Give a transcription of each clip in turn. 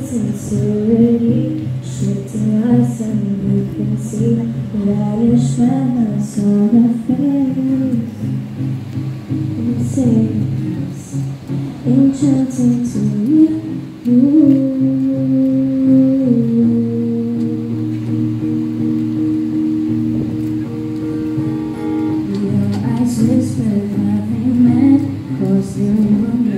sincerity, shifting eyes and you can see that it's. to. Your eyes whispered nothing mad, cause you were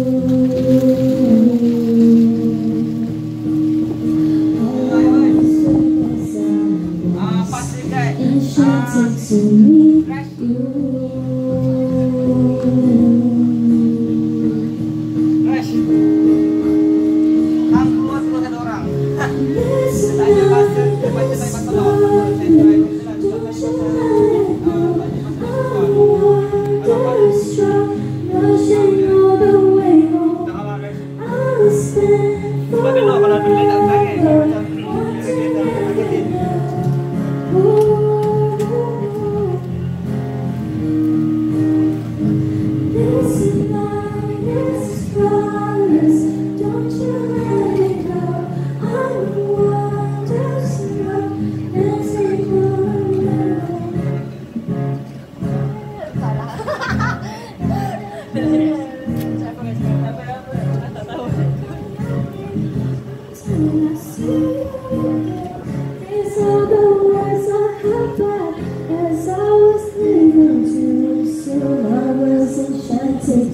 shouted to meet you.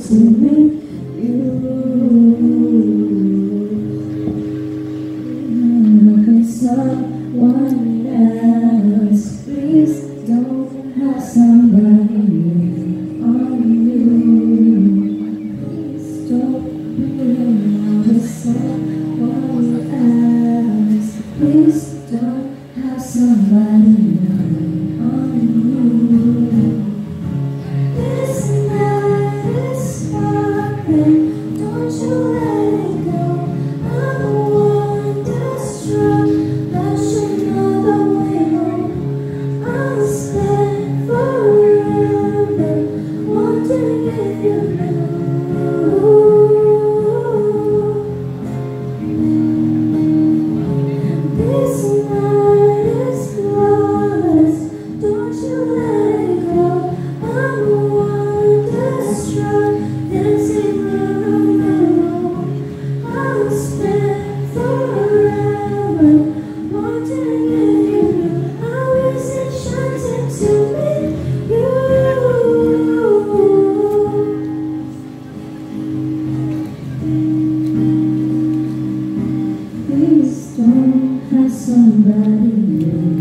to me. You can someone else. Please don't have somebody on you. Please don't be someone else. Please don't have somebody. Some has somebody new.